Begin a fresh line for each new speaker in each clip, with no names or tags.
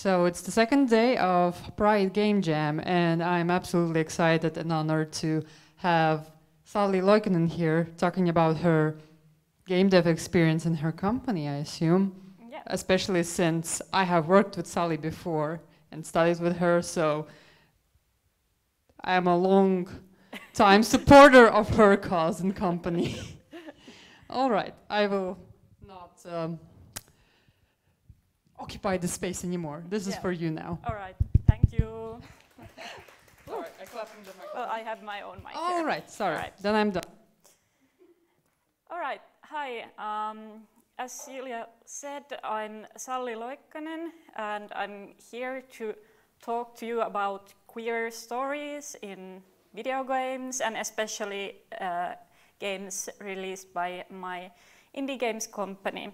So it's the second day of Pride Game Jam, and I'm absolutely excited and honored to have Salli Loikkanen here talking about her game dev experience in her company, I assume.
Yeah.
Especially since I have worked with Salli before and studied with her, so I am a long time supporter of her cause and company. All right, I will not um, occupy the space anymore. This is for you now.
All right. Thank you.
Sorry, I clapped in the mic.
Well, I have my own mic.
All
here.
right, sorry.
All right.
Then I'm done.
All right. Hi. Um, as Celia said, I'm Salli Loikkanen, and I'm here to talk to you about queer stories in video games, and especially uh, games released by my indie games company.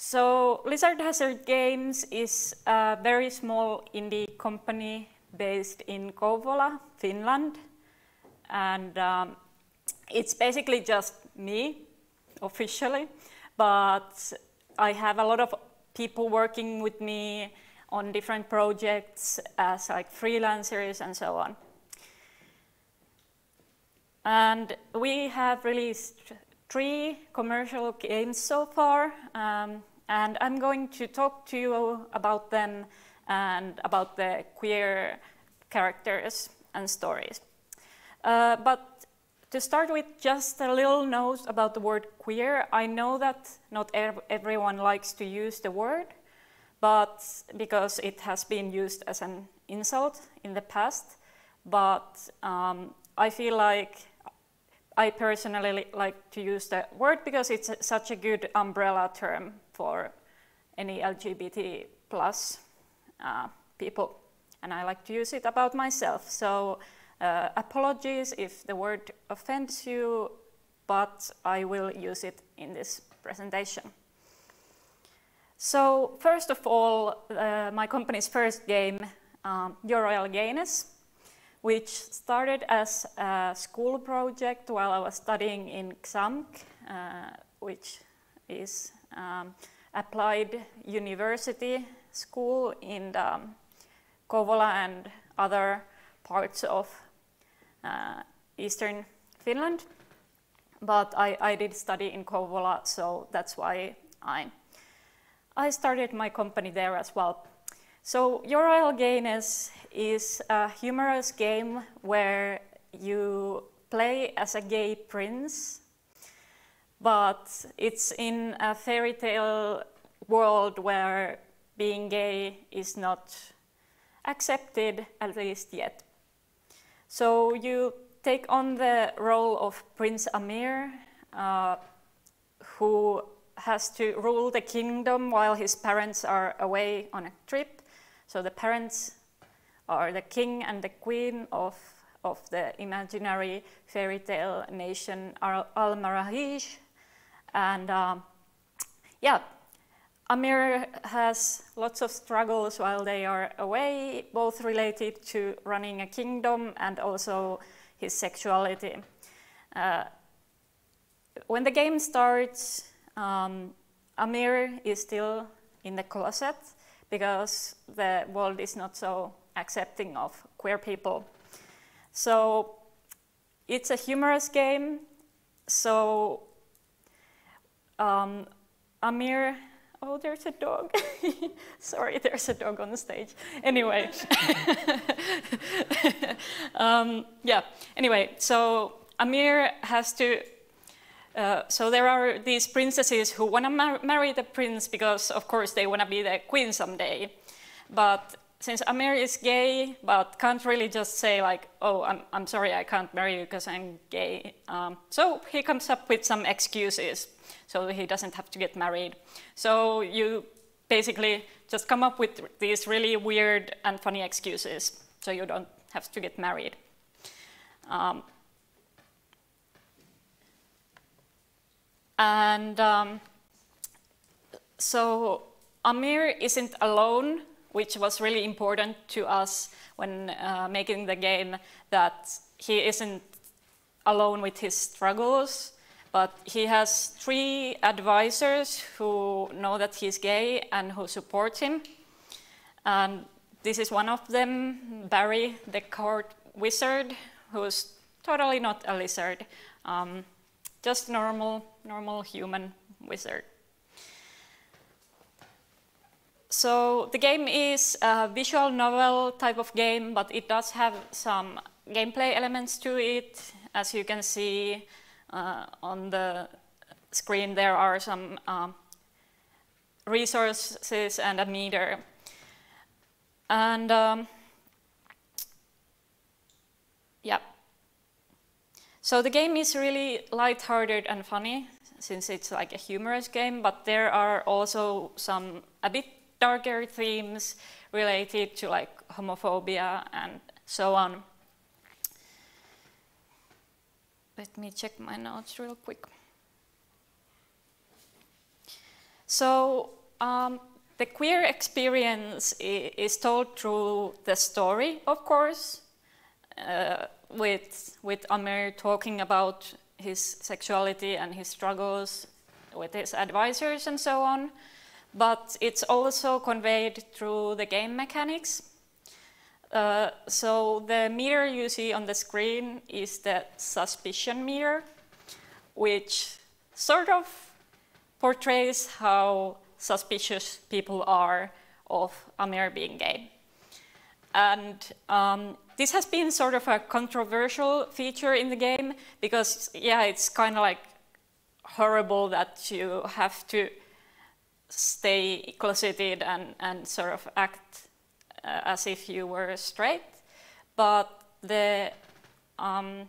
So, Lizard Hazard Games is a very small indie company based in Kouvola, Finland, and um, it's basically just me officially, but I have a lot of people working with me on different projects as like freelancers and so on. And we have released three commercial games so far, um, and I'm going to talk to you about them and about the queer characters and stories. Uh, but to start with, just a little note about the word queer. I know that not ev- everyone likes to use the word, but because it has been used as an insult in the past. But um, I feel like I personally like to use the word because it's a- such a good umbrella term for any LGBT plus uh, people, and I like to use it about myself. So uh, apologies if the word offends you, but I will use it in this presentation. So first of all, uh, my company's first game, um, Your Royal Gayness, which started as a school project while I was studying in XAMK, uh, which is um, applied university school in the Kouvola and other parts of uh, eastern Finland. But I, I did study in Kouvola, so that's why I, I started my company there as well. So Your Royal Gayness is a humorous game where you play as a gay prince, but it's in a fairy tale world where being gay is not accepted, at least yet. So you take on the role of Prince Amir, uh, who has to rule the kingdom while his parents are away on a trip. So the parents are the king and the queen of, of the imaginary fairy tale nation Al Marahish. And um, yeah, Amir has lots of struggles while they are away, both related to running a kingdom and also his sexuality. Uh, when the game starts, um, Amir is still in the closet because the world is not so accepting of queer people. So it's a humorous game. So um, Amir Oh, there's a dog. Sorry, there's a dog on the stage. Anyway. um, yeah, anyway, so Amir has to. Uh, so there are these princesses who want to mar- marry the prince because, of course, they want to be the queen someday. But since Amir is gay, but can't really just say like, "Oh, I'm, I'm sorry, I can't marry you because I'm gay," um, so he comes up with some excuses so he doesn't have to get married. So you basically just come up with these really weird and funny excuses so you don't have to get married. Um, and um, so Amir isn't alone, which was really important to us when uh, making the game, that he isn't alone with his struggles but he has three advisors who know that he's gay and who support him. And this is one of them, Barry, the court wizard, who's totally not a lizard, um, just normal, normal human wizard. So the game is a visual novel type of game, but it does have some gameplay elements to it. As you can see uh, on the screen, there are some um, resources and a meter. And um, yeah. So the game is really light-hearted and funny since it's like a humorous game, but there are also some a bit darker themes related to like homophobia and so on. Let me check my notes real quick. So um, the queer experience is told through the story, of course, uh, with, with Amir talking about his sexuality and his struggles with his advisors and so on. But it's also conveyed through the game mechanics. Uh, so the meter you see on the screen is the suspicion meter, which sort of portrays how suspicious people are of Amir being gay. And um, this has been sort of a controversial feature in the game because, yeah, it's kind of like horrible that you have to stay closeted and, and sort of act uh, as if you were straight. But the, um,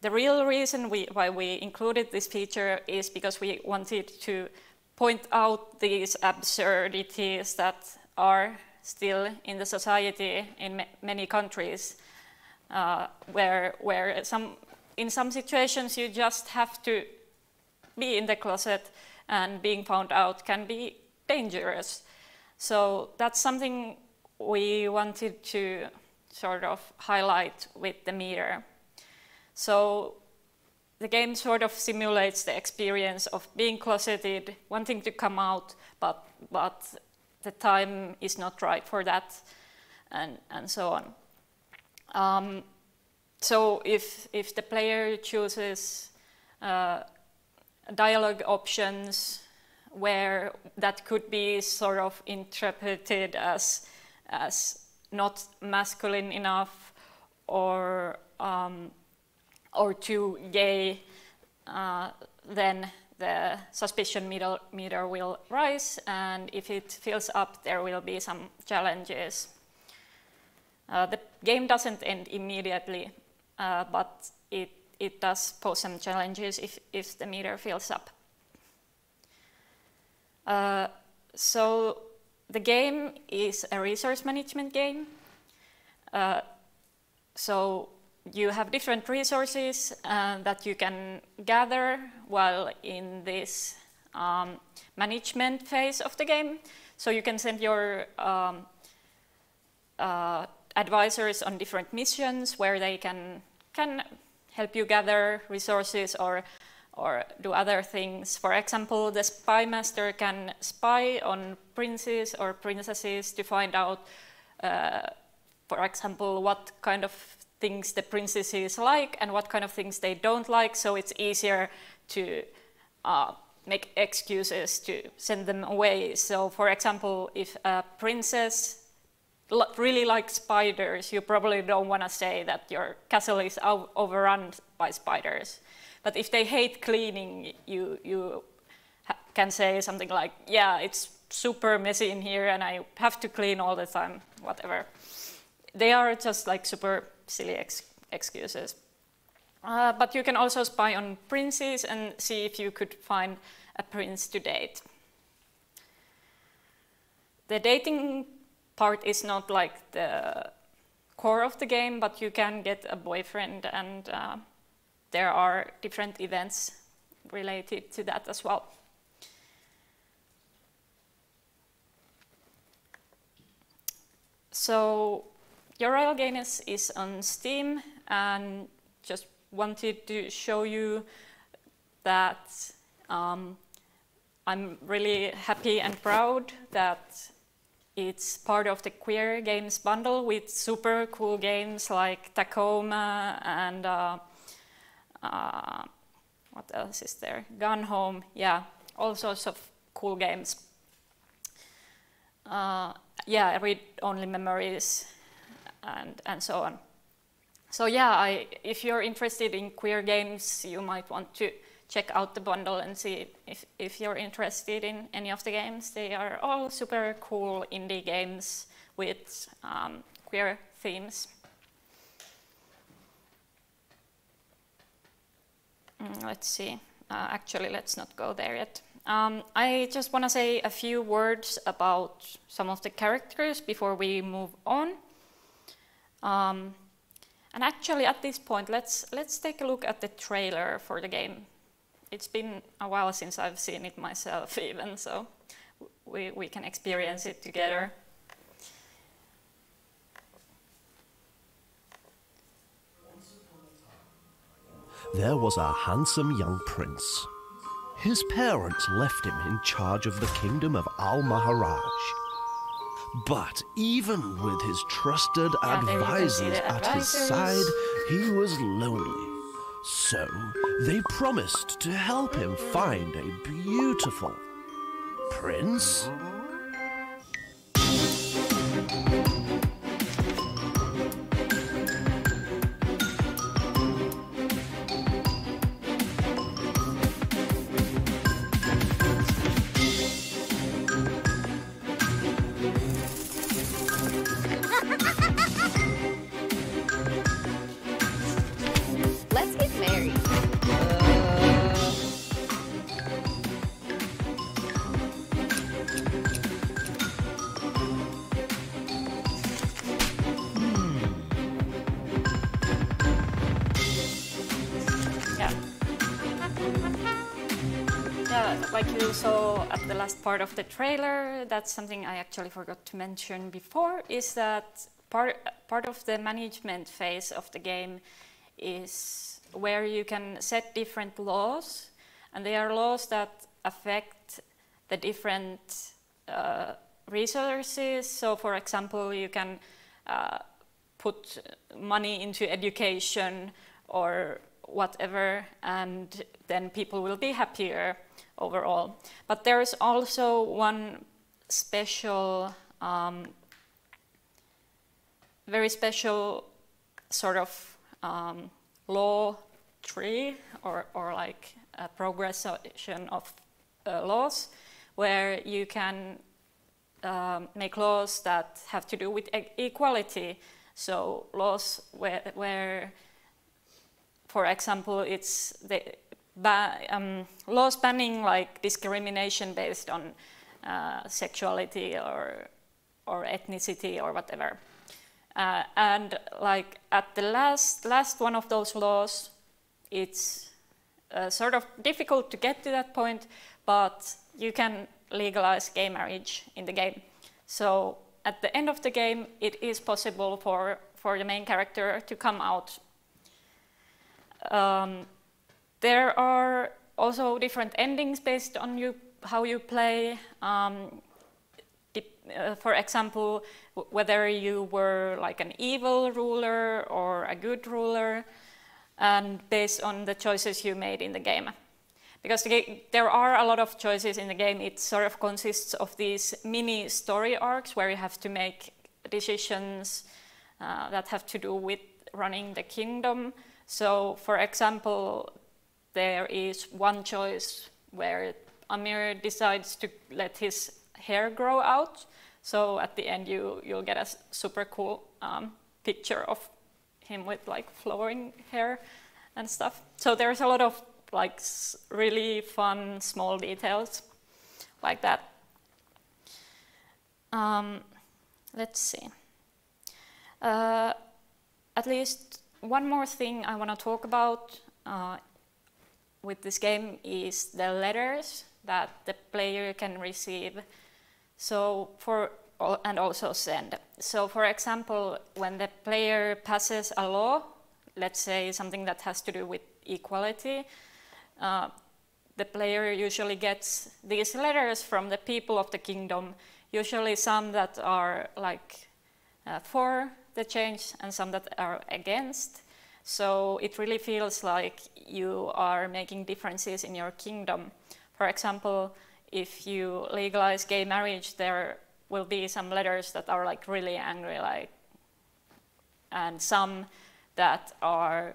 the real reason we, why we included this feature is because we wanted to point out these absurdities that are still in the society in ma many countries, uh, where, where some, in some situations you just have to be in the closet and being found out can be dangerous. So that's something we wanted to sort of highlight with the meter. So the game sort of simulates the experience of being closeted, wanting to come out, but, but the time is not right for that, and, and so on. Um, so if, if the player chooses uh, dialogue options where that could be sort of interpreted as, as not masculine enough or um, or too gay, uh, then the suspicion meter, meter will rise, and if it fills up, there will be some challenges. Uh, the game doesn't end immediately, uh, but it, it does pose some challenges if, if the meter fills up. Uh, so the game is a resource management game. Uh, so you have different resources uh, that you can gather while in this um, management phase of the game. So you can send your um, uh, advisors on different missions where they can, can help you gather resources or, or do other things. For example, the spy master can spy on princes or princesses to find out, uh, for example, what kind of things the princesses like and what kind of things they don't like, so it's easier to uh, make excuses to send them away. So, for example, if a princess really like spiders, you probably don't want to say that your castle is overrun by spiders. But if they hate cleaning, you, you can say something like, yeah, it's super messy in here and I have to clean all the time, whatever. They are just like super silly ex excuses. Uh, but you can also spy on princes and see if you could find a prince to date. The dating part is not like the core of the game, but you can get a boyfriend and uh, there are different events related to that as well. So your Royal Gayness is on Steam and just wanted to show you that um, I'm really happy and proud that it's part of the Queer Games bundle with super cool games like Tacoma and uh, uh, what else is there? Gone Home, yeah, all sorts of cool games. Uh, yeah, read-only memories and, and so on. So yeah, I, if you're interested in queer games, you might want to check out the bundle and see if, if you're interested in any of the games. They are all super cool indie games with um, queer themes. Mm, let's see. Uh, actually, let's not go there yet. Um, I just want to say a few words about some of the characters before we move on. Um, and actually, at this point, let's let's take a look at the trailer for the game. It's been a while since I've seen it myself, even so we we can experience it together.
there was a handsome young prince. His parents left him in charge of the kingdom of Al Maharaj. But even with his trusted
Yeah,
advisors at his side, he was lonely. So they promised to help him find a beautiful prince.
Part of the trailer, that's something I actually forgot to mention before, is that part, part of the management phase of the game is where you can set different laws, and they are laws that affect the different uh, resources. So, for example, you can uh, put money into education or whatever, and then people will be happier overall. But there is also one special, um, very special sort of um, law tree or, or like a progression of uh, laws where you can um, make laws that have to do with e- equality. So laws where, where for example, it's the um, laws banning like discrimination based on uh, sexuality or or ethnicity or whatever. Uh, and like at the last last one of those laws, it's uh, sort of difficult to get to that point, but you can legalize gay marriage in the game. So at the end of the game, it is possible for for the main character to come out um, there are also different endings based on you, how you play. Um, uh, for example, whether you were like an evil ruler or a good ruler, and based on the choices you made in the game. Because the ga- there are a lot of choices in the game, it sort of consists of these mini story arcs where you have to make decisions uh, that have to do with running the kingdom. So, for example, there is one choice where Amir decides to let his hair grow out. So at the end, you you'll get a super cool um, picture of him with like flowing hair and stuff. So there's a lot of like really fun small details like that. Um, let's see. Uh, at least one more thing I want to talk about uh, with this game is the letters that the player can receive. So for and also send. So for example, when the player passes a law, let's say something that has to do with equality, uh, the player usually gets these letters from the people of the kingdom usually some that are like uh, for the change and some that are against. So it really feels like you are making differences in your kingdom. For example, if you legalize gay marriage, there will be some letters that are like really angry, like, and some that are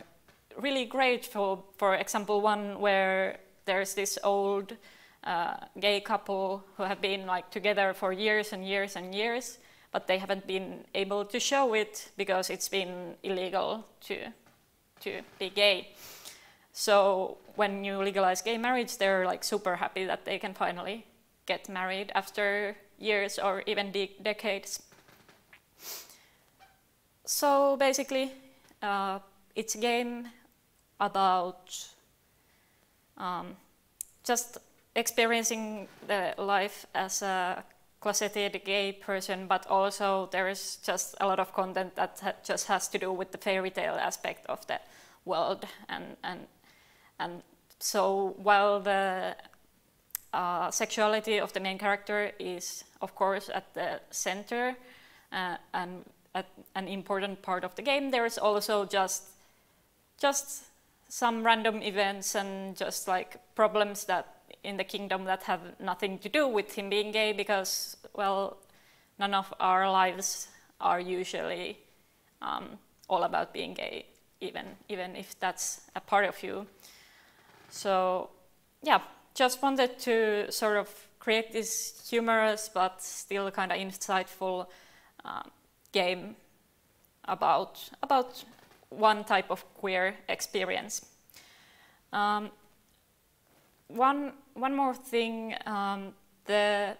really great. For for example, one where there's this old uh, gay couple who have been like together for years and years and years, but they haven't been able to show it because it's been illegal to to be gay. So when you legalize gay marriage, they're like super happy that they can finally get married after years or even de decades. So basically, uh, it's a game about um, just experiencing the life as a closeted gay person, but also there is just a lot of content that ha just has to do with the fairy tale aspect of the world, and and and so while the uh, sexuality of the main character is, of course, at the center uh, and an important part of the game, there is also just just some random events and just like problems that in the kingdom that have nothing to do with him being gay because, well, none of our lives are usually um, all about being gay, even, even if that's a part of you. So, yeah, just wanted to sort of create this humorous but still kind of insightful uh, game about, about one type of queer experience. Um, one, one more thing, um, the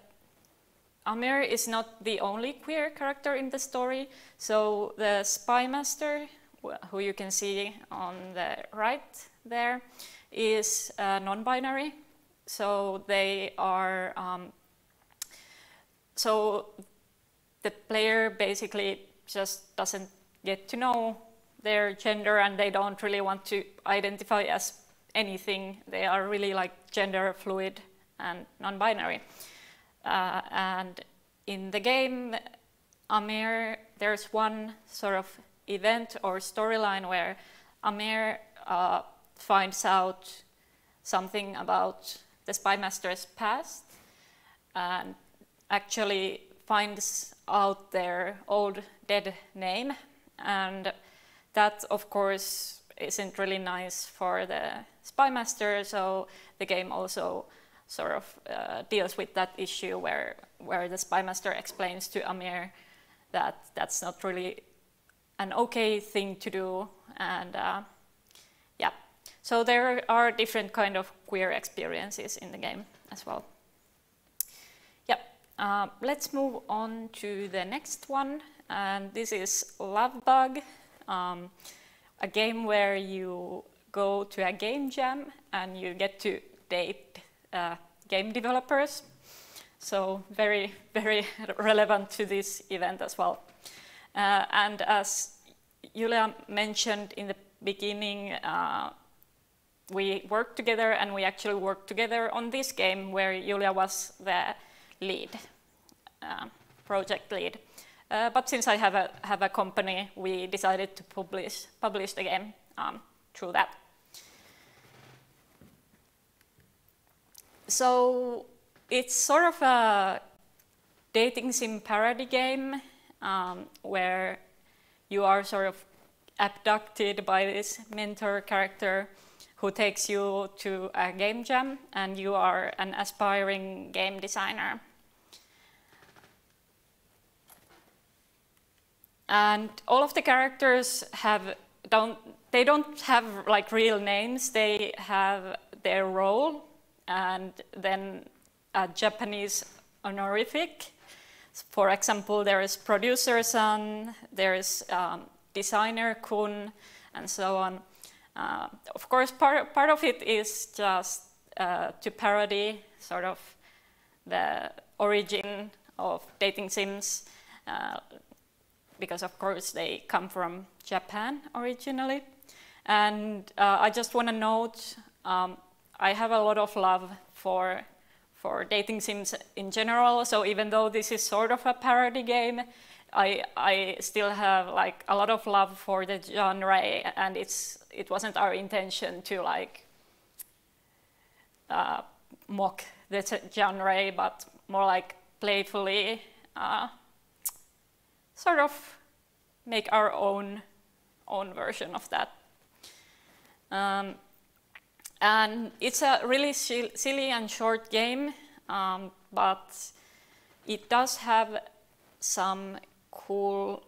Amir is not the only queer character in the story. So the spy master, who you can see on the right there, is uh, non-binary. So they are, um, so the player basically just doesn't get to know their gender and they don't really want to identify as anything. They are really like gender fluid and non-binary. Uh, and in the game, Amir, there's one sort of event or storyline where Amir uh, finds out something about the spy master's past and actually finds out their old dead name and that of course isn't really nice for the spy master so the game also sort of uh, deals with that issue where where the spy master explains to Amir that that's not really an okay thing to do and uh, yeah. So there are different kind of queer experiences in the game as well. Yeah uh, let's move on to the next one and this is Love Bug. Um, a game where you go to a game jam and you get to date uh, game developers. So very, very relevant to this event as well. Uh, and as Julia mentioned in the beginning, uh, we worked together and we actually worked together on this game where Julia was the lead, uh, project lead. Uh, but since I have a, have a company, we decided to publish, publish the game um, through that. So it's sort of a dating sim parody game um, where you are sort of abducted by this mentor character who takes you to a game jam and you are an aspiring game designer. And all of the characters have don't they don't have like real names. They have their role and then a Japanese honorific. For example, there is producer-san, there is um, designer-kun, and so on. Uh, of course, part, part of it is just uh, to parody sort of the origin of dating sims, uh, because of course they come from Japan originally. And uh, I just want to note, um, I have a lot of love for, for dating sims in general. So even though this is sort of a parody game, I I still have like a lot of love for the genre, and it's it wasn't our intention to like uh, mock the genre, but more like playfully uh, sort of make our own own version of that. Um, and it's a really silly and short game, um, but it does have some cool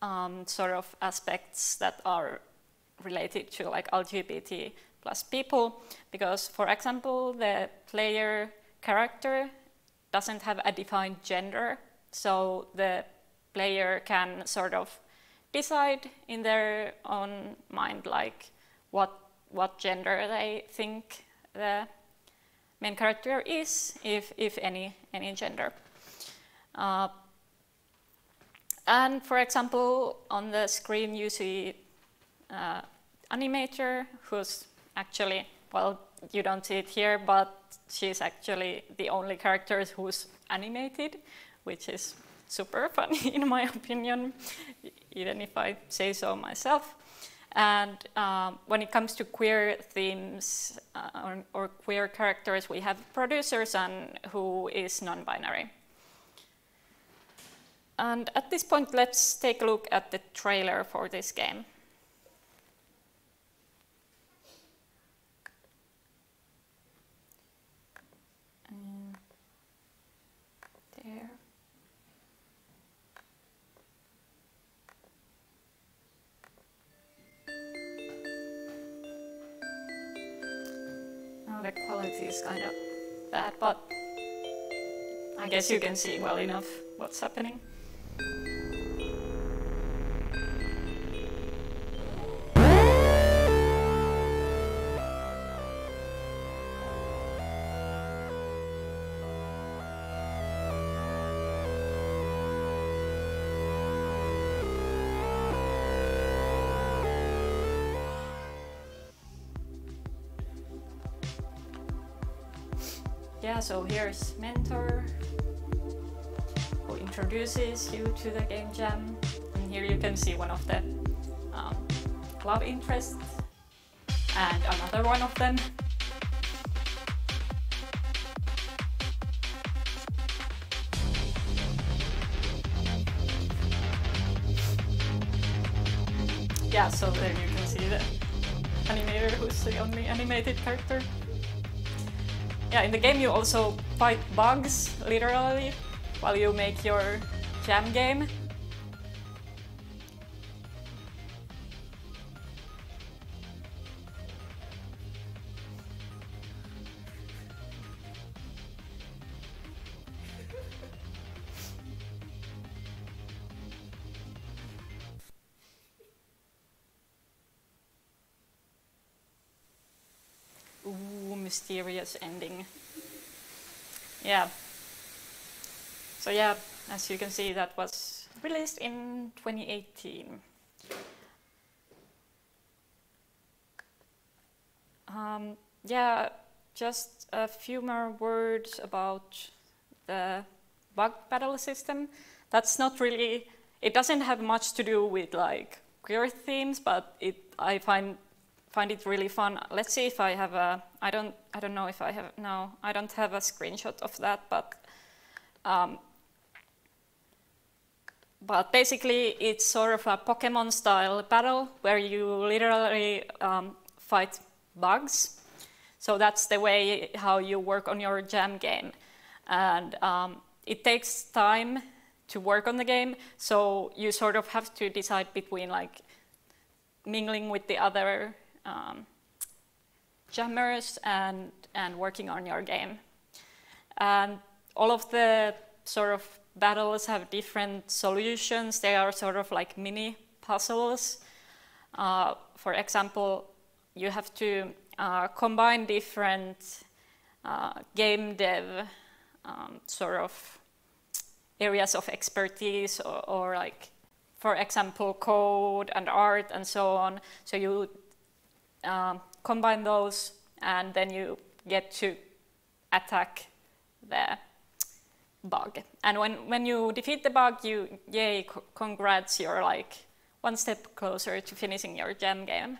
um, sort of aspects that are related to like LGBT plus people because for example the player character doesn't have a defined gender so the player can sort of decide in their own mind like what what gender they think the main character is if if any any gender. Uh, and for example on the screen you see uh, animator who's actually, well, you don't see it here, but she's actually the only character who's animated, which is super funny in my opinion, even if I say so myself. And um, when it comes to queer themes uh, or, or, queer characters, we have producer-san who is non-binary. And at this point, let's take a look at the trailer for this game. The quality is kind of bad, but I guess you can see well enough what's happening. Yeah, so here's Mentor, who introduces you to the game jam. And here you can see one of the um, love interests and another one of them. Yeah, so there you can see the animator who's the only animated character yeah, in the game you also fight bugs, literally, while you make your jam game. Mysterious ending. Yeah. So yeah, as you can see, that was released in 2018. Um, yeah, just a few more words about the bug battle system. That's not really, it doesn't have much to do with like queer themes, but it I find find it really fun. Let's see if I have a, I don't, I don't know if I have, no, I don't have a screenshot of that, but, um, but basically it's sort of a Pokemon style battle where you literally um, fight bugs. So that's the way how you work on your jam game. And um, it takes time to work on the game, so you sort of have to decide between like mingling with the other um, jammers and, and working on your game. And all of the sort of battles have different solutions. They are sort of like mini puzzles. Uh, for example, you have to uh, combine different uh, game dev um, sort of areas of expertise or, or, like, for example, code and art and so on. So you um, combine those and then you get to attack the bug. And when, when you defeat the bug, you, yay, congrats, you're like one step closer to finishing your gem game.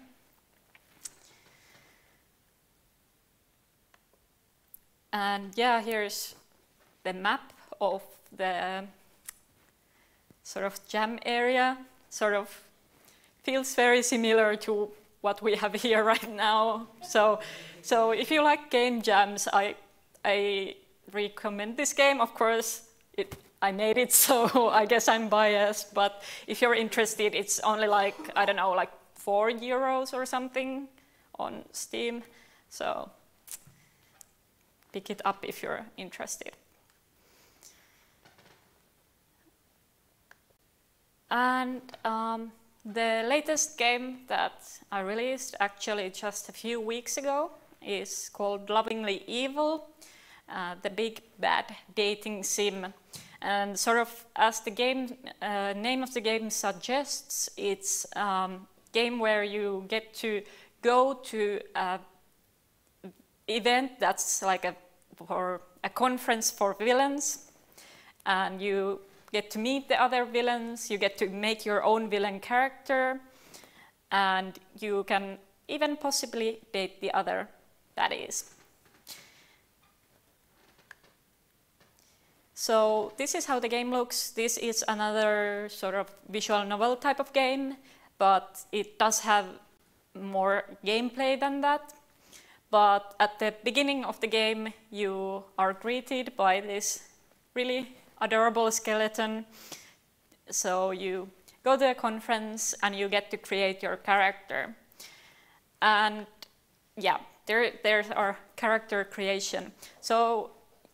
And yeah, here's the map of the sort of jam area. Sort of feels very similar to what we have here right now. So, so if you like game jams, I, I recommend this game. Of course, it, I made it, so I guess I'm biased. But if you're interested, it's only like, I don't know, like four euros or something on Steam. So pick it up if you're interested. And um, the latest game that I released actually just a few weeks ago is called Lovingly Evil, uh, the big bad dating sim. And sort of as the game uh, name of the game suggests, it's a um, game where you get to go to a event that's like a for a conference for villains, and you get to meet the other villains, you get to make your own villain character, and you can even possibly date the other that is. So this is how the game looks. This is another sort of visual novel type of game, but it does have more gameplay than that. But at the beginning of the game, you are greeted by this really adorable skeleton. So you go to a conference and you get to create your character. And yeah, there, there's our character creation. So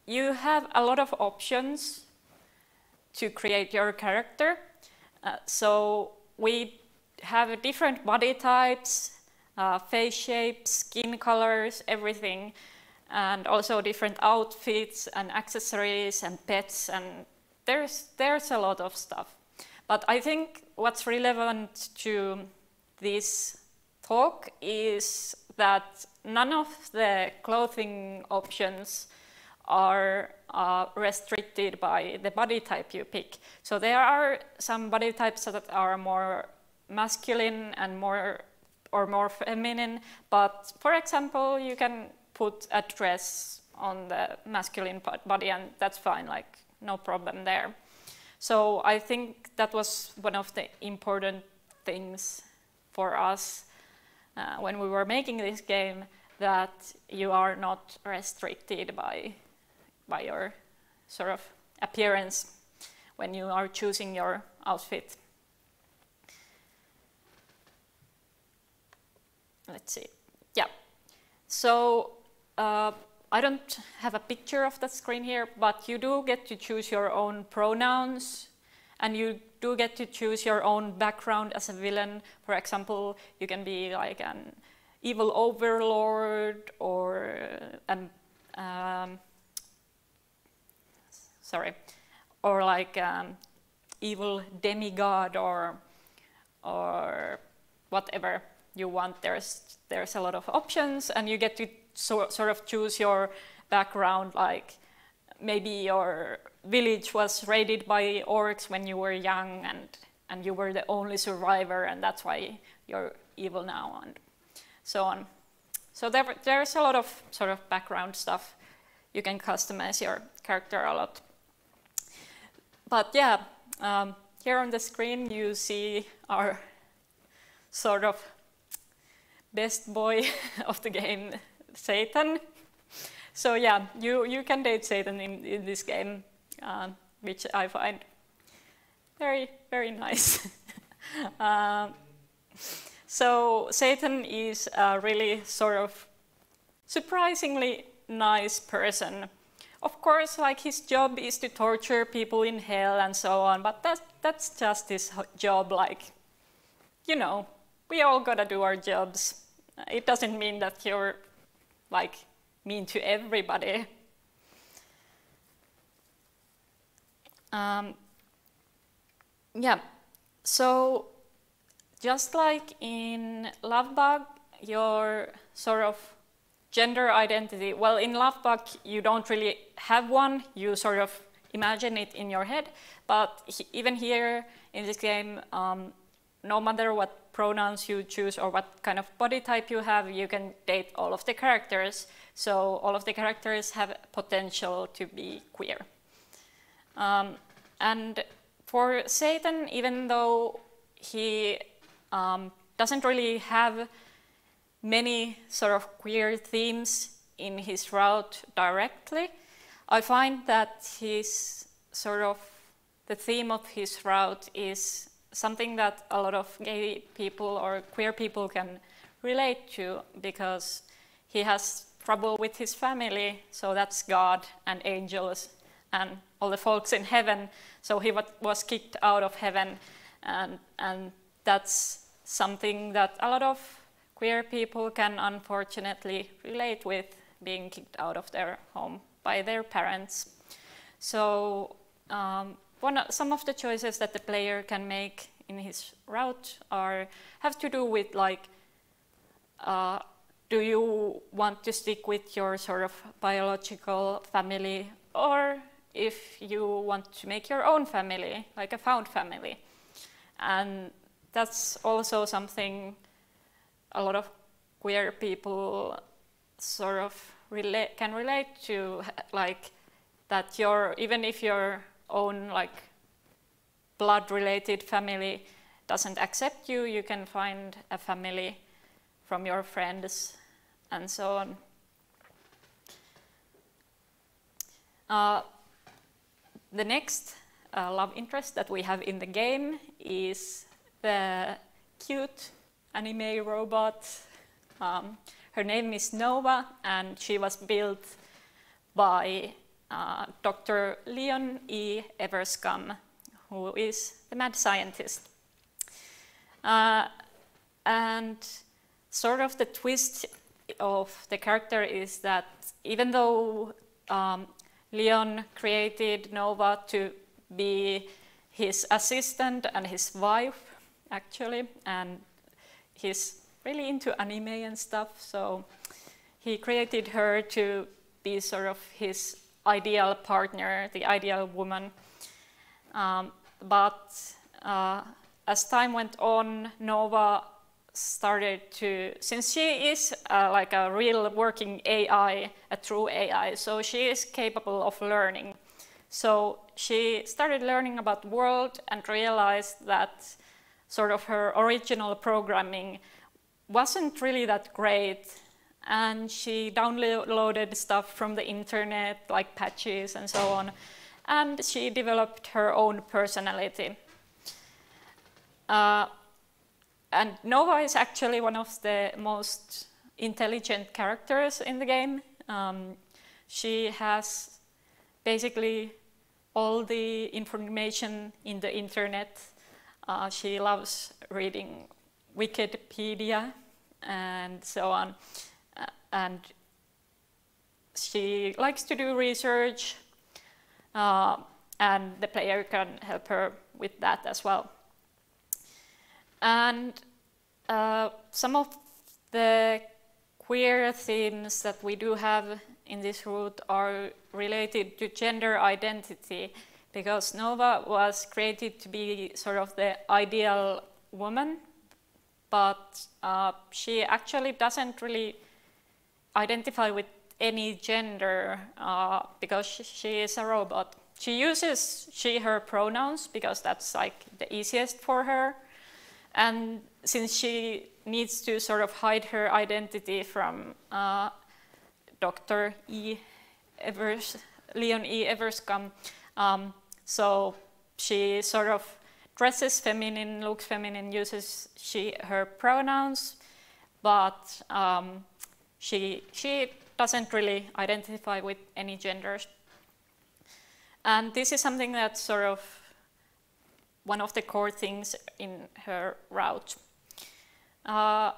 you have a lot of options to create your character. Uh, so we have different body types, uh, face shapes, skin colors, everything, and also different outfits and accessories and pets, and there's, there's a lot of stuff. But I think what's relevant to this talk is that none of the clothing options are uh, restricted by the body type you pick. So there are some body types that are more masculine and more or more feminine, but for example, you can put a dress on the masculine body and that's fine, like no problem there. So I think that was one of the important things for us uh, when we were making this game, that you are not restricted by, by your sort of appearance when you are choosing your outfit. let's see. Yeah. So uh, I don't have a picture of that screen here, but you do get to choose your own pronouns and you do get to choose your own background as a villain. For example, you can be like an evil overlord or an, um, sorry, or like an evil demigod or or whatever you want. There's, there's a lot of options and you get to so, sort of choose your background, like maybe your village was raided by orcs when you were young and, and you were the only survivor and that's why you're evil now and so on. So there, there's a lot of sort of background stuff. You can customize your character a lot. But yeah, um, here on the screen you see our sort of best boy of the game, Satan. So yeah, you, you can date Satan in, in this game, uh, which I find very, very nice. uh, so Satan is a really sort of surprisingly nice person. Of course, like his job is to torture people in hell and so on, but that's, that's just his job, like, you know, we all gotta do our jobs. It doesn't mean that you're like mean to everybody. Um, yeah, so just like in Lovebug, your sort of gender identity, well, in Lovebug, you don't really have one. You sort of imagine it in your head. But he, even here in this game, um, no matter what pronouns you choose or what kind of body type you have, you can date all of the characters. So all of the characters have potential to be queer. Um, and for Satan, even though he um, doesn't really have many sort of queer themes in his route directly, I find that his sort of the theme of his route is something that a lot of gay people or queer people can relate to because he has trouble with his family, so that's God and angels and all the folks in heaven. So he was kicked out of heaven, and, and that's something that a lot of queer people can unfortunately relate with being kicked out of their home by their parents. So um, one, some of the choices that the player can make in his route are have to do with like uh, do you want to stick with your sort of biological family or if you want to make your own family like a found family? And that's also something a lot of queer people sort of can relate to like that you're even if your own like blood related family doesn't accept you, you can find a family from your friends and so on. Uh, the next uh, love interest that we have in the game is the cute anime robot. Um, her name is Nova and she was built by uh, Dr. Leon E. Everscum, who is the mad scientist. Uh, and sort of the twist of the character is that even though um, Leon created Nova to be his assistant and his wife, actually, and he's really into anime and stuff, so he created her to be sort of his ideal partner, the ideal woman. Um, but uh, as time went on, Nova started to, since she is uh, like a real working AI, a true AI, so she is capable of learning. So she started learning about the world and realized that sort of her original programming wasn't really that great. And she downloaded stuff from the internet, like patches and so on. And she developed her own personality. Uh, and Nova is actually one of the most intelligent characters in the game. Um, she has basically all the information in the internet. Uh, she loves reading Wikipedia and so on. And she likes to do research, uh, and the player can help her with that as well. And uh, some of the queer themes that we do have in this route are related to gender identity because Nova was created to be sort of the ideal woman, but uh, she actually doesn't really identify with any gender uh, because she is a robot. She uses she, her pronouns because that's like the easiest for her. And since she needs to sort of hide her identity from uh, Dr. E. Evers, Leon E. Everscum, um, so she sort of dresses feminine, looks feminine, uses she, her pronouns, but um, she, she doesn't really identify with any genders. And this is something that's sort of one of the core things in her route. Uh,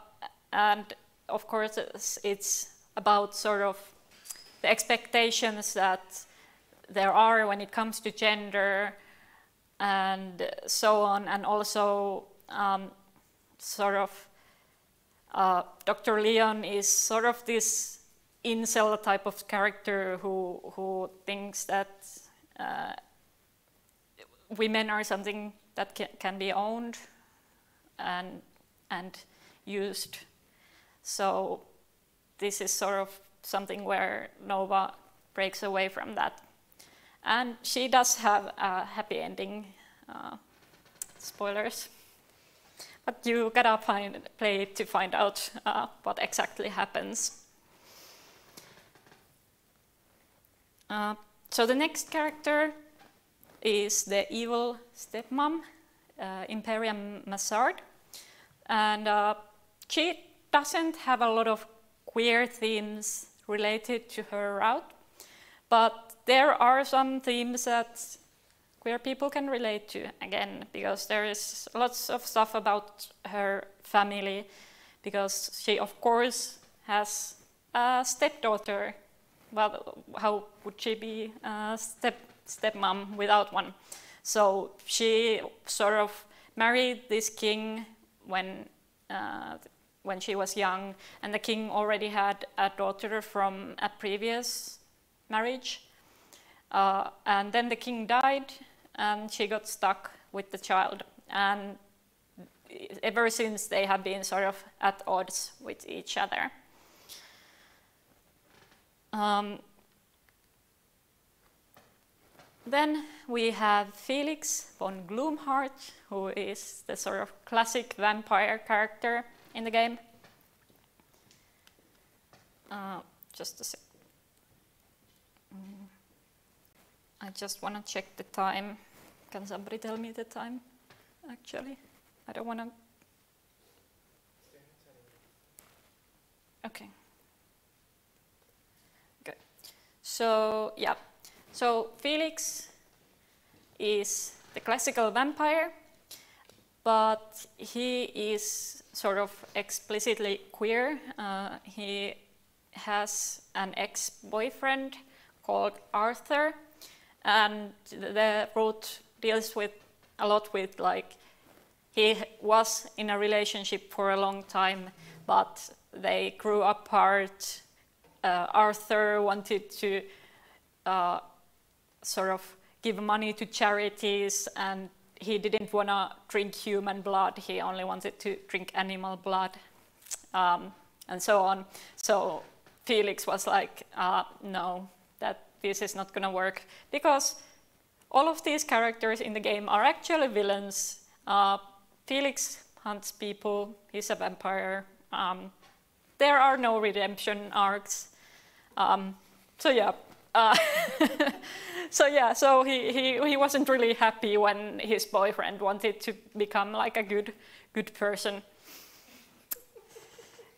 and of course, it's, about sort of the expectations that there are when it comes to gender and so on, and also um, sort of uh, Dr. Leon is sort of this incel type of character who who thinks that uh, women are something that can, be owned and and used. So this is sort of something where Nova breaks away from that. And she does have a happy ending. Uh, spoilers. But you gotta find, play it to find out uh, what exactly happens. Uh, so the next character is the evil stepmom, uh, Imperium Massard. And uh, she doesn't have a lot of queer themes related to her route, but there are some themes that queer people can relate to again, because there is lots of stuff about her family, because she, of course, has a stepdaughter. Well, how would she be a step stepmom without one? So she sort of married this king when uh, when she was young, and the king already had a daughter from a previous marriage. Uh, and then the king died, and she got stuck with the child. And ever since, they have been sort of at odds with each other. Um, then we have Felix von Gloomheart, who is the sort of classic vampire character in the game. Uh, just a sec. Mm. I just want to check the time. Can somebody tell me the time, actually? I don't want to... Okay. Good. So, yeah. So, Felix is the classical vampire, but he is sort of explicitly queer. Uh, he has an ex-boyfriend called Arthur, and the route deals with a lot with like he was in a relationship for a long time, but they grew apart. Uh, Arthur wanted to uh, sort of give money to charities and he didn't want to drink human blood, he only wanted to drink animal blood, um, and so on. So Felix was like, uh, no, this is not going to work, because all of these characters in the game are actually villains. Uh, Felix hunts people, he's a vampire. Um, there are no redemption arcs. Um, so yeah, uh, so yeah, so he, he, he wasn't really happy when his boyfriend wanted to become like a good, good person.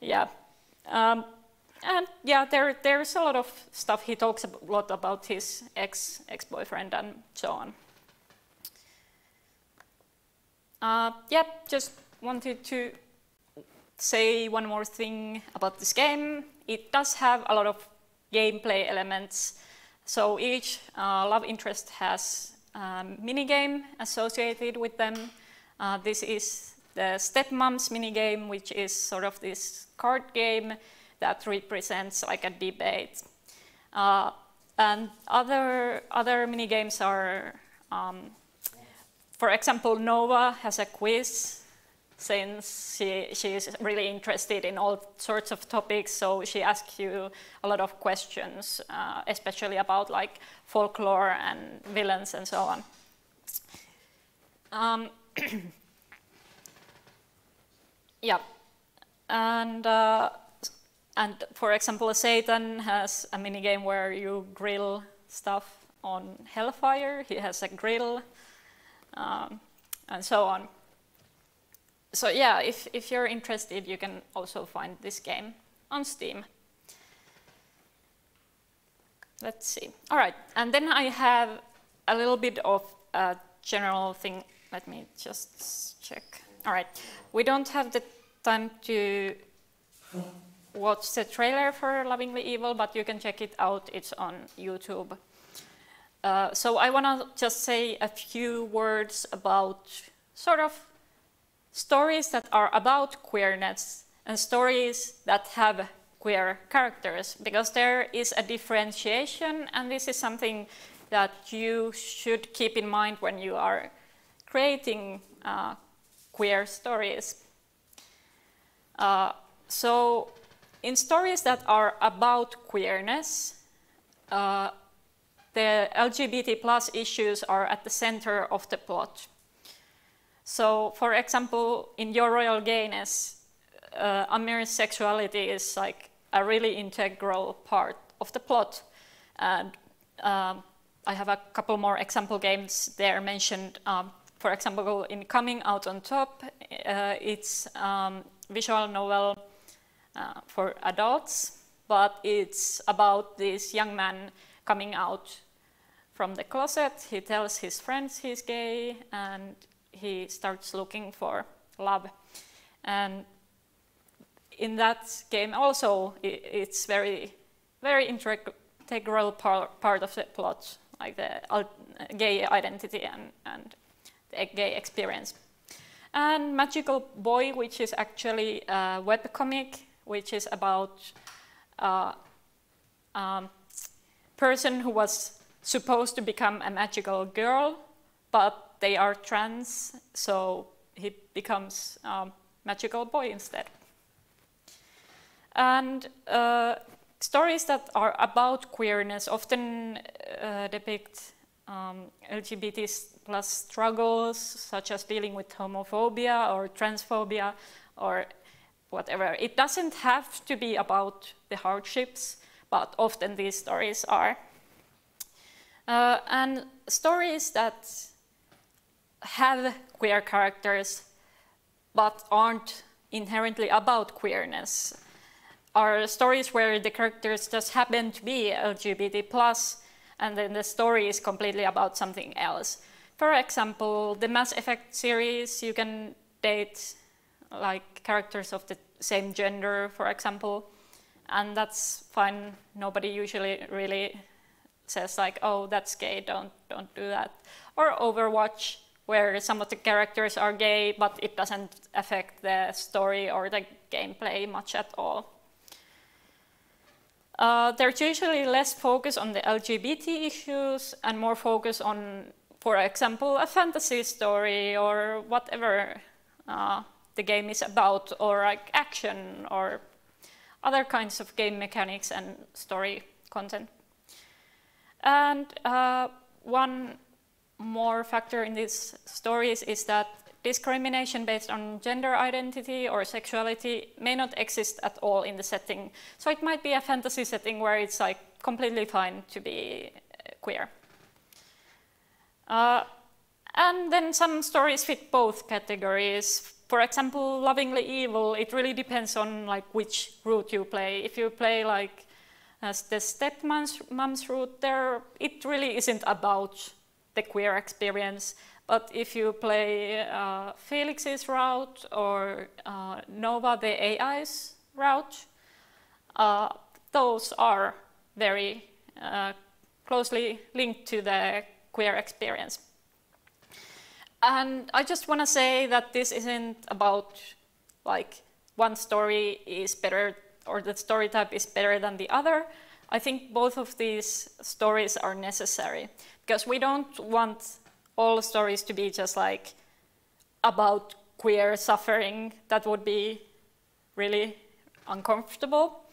Yeah. Um, and yeah, there, there's a lot of stuff he talks a lot about his ex, ex-boyfriend and so on. Uh, yeah, just wanted to say one more thing about this game. It does have a lot of gameplay elements so each uh, love interest has a minigame associated with them. Uh, this is the stepmom's minigame, which is sort of this card game that represents like a debate. Uh, and other, other minigames are, um, for example, Nova has a quiz since she, she is really interested in all sorts of topics, so she asks you a lot of questions, uh, especially about like folklore and villains and so on. Um, yeah, and uh, and for example, Satan has a mini game where you grill stuff on Hellfire. He has a grill, um, and so on so yeah, if, if you're interested, you can also find this game on Steam. Let's see. All right, and then I have a little bit of a general thing. Let me just check. All right, we don't have the time to watch the trailer for Lovingly Evil, but you can check it out. It's on YouTube. Uh, so I want to just say a few words about sort of stories that are about queerness and stories that have queer characters because there is a differentiation and this is something that you should keep in mind when you are creating uh, queer stories. Uh, so in stories that are about queerness, uh, the LGBT plus issues are at the center of the plot. So, for example, in Your Royal Gayness, uh, Amir's sexuality is like a really integral part of the plot. And um, I have a couple more example games there mentioned. Um, for example, in Coming Out on Top, uh, it's um, visual novel uh, for adults, but it's about this young man coming out from the closet. He tells his friends he's gay and he starts looking for love. And in that game also, it's very, very integral part, of the plot, like the gay identity and, and the gay experience. And Magical Boy, which is actually a webcomic, which is about a um, person who was supposed to become a magical girl, but they are trans, so he becomes a magical boy instead. And uh, stories that are about queerness often uh, depict um, LGBT plus struggles, such as dealing with homophobia or transphobia or whatever. It doesn't have to be about the hardships, but often these stories are. Uh, and stories that have queer characters but aren't inherently about queerness are stories where the characters just happen to be LGBT plus and then the story is completely about something else. For example, the Mass Effect series, you can date like characters of the same gender, for example, and that's fine. Nobody usually really says like, "Oh, that's gay. Don't don't do that." Or Overwatch, where some of the characters are gay, but it doesn't affect the story or the gameplay much at all. Uh, there's usually less focus on the LGBT issues and more focus on, for example, a fantasy story or whatever uh, the game is about, or like action or other kinds of game mechanics and story content. And uh, one more factor in these stories is that discrimination based on gender identity or sexuality may not exist at all in the setting. So it might be a fantasy setting where it's like completely fine to be uh, queer. Uh, and then some stories fit both categories. For example, Lovingly Evil, it really depends on like which route you play. If you play like the stepmom's mom's route, there it really isn't about the queer experience. But if you play uh, Felix's route or uh, Nova the AI's route, uh, those are very uh, closely linked to the queer experience. And I just want to say that this isn't about like one story is better or the story type is better than the other. I think both of these stories are necessary because we don't want all stories to be just like about queer suffering, that would be really uncomfortable.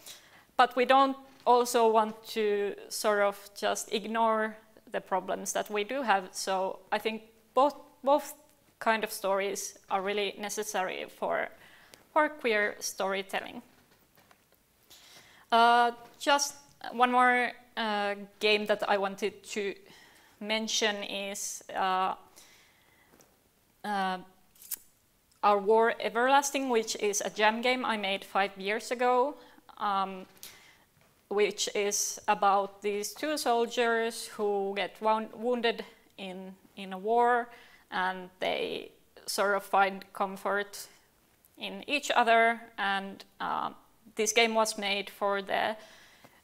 But we don't also want to sort of just ignore the problems that we do have. So I think both both kind of stories are really necessary for for queer storytelling. Uh, just one more uh, game that I wanted to mention is uh, uh, Our War Everlasting, which is a jam game I made five years ago, um, which is about these two soldiers who get wounded in, in a war and they sort of find comfort in each other. And uh, this game was made for the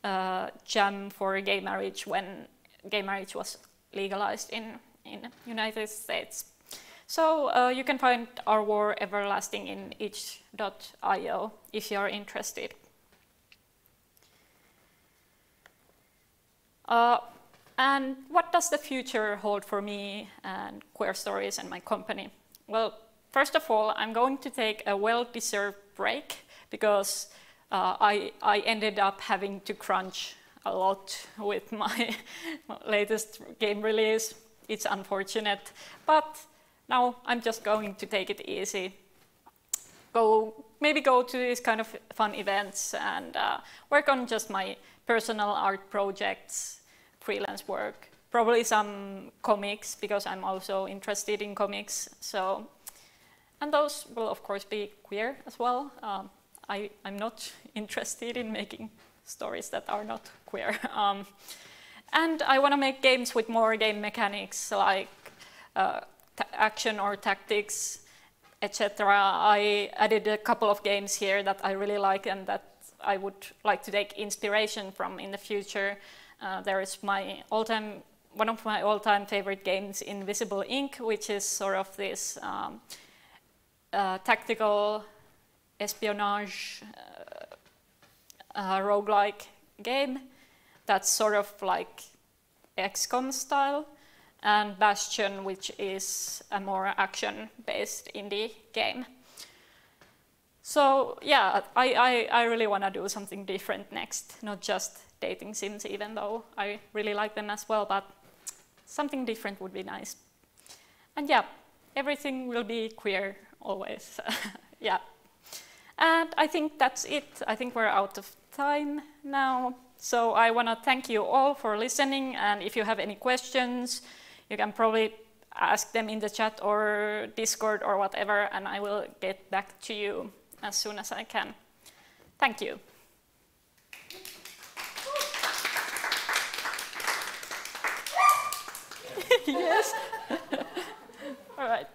uh, jam for gay marriage when gay marriage was legalized in in United States. So uh, you can find our war everlasting in itch.io if you are interested. Uh, and what does the future hold for me and Queer Stories and my company? Well, first of all, I'm going to take a well-deserved break because uh, I, I ended up having to crunch a lot with my latest game release. It's unfortunate, but now I'm just going to take it easy. Go, maybe go to these kind of fun events and uh, work on just my personal art projects, freelance work, probably some comics because I'm also interested in comics. So, and those will of course be queer as well. Um, I, I'm not interested in making stories that are not queer. Um, and I want to make games with more game mechanics like uh, action or tactics, etc. I added a couple of games here that I really like and that I would like to take inspiration from in the future. Uh, there is my all-time, one of my all-time favorite games, Invisible, Inc., which is sort of this um, uh, tactical espionage uh, uh, roguelike game that's sort of like XCOM style, and Bastion, which is a more action-based indie game. So yeah, I, I, I really want to do something different next, not just dating sims, even though I really like them as well, but something different would be nice. And yeah, everything will be queer always. yeah. And I think that's it. I think we're out of time now. So I want to thank you all for listening. And if you have any questions, you can probably ask them in the chat or Discord or whatever, and I will get back to you as soon as I can. Thank you. yes. all right.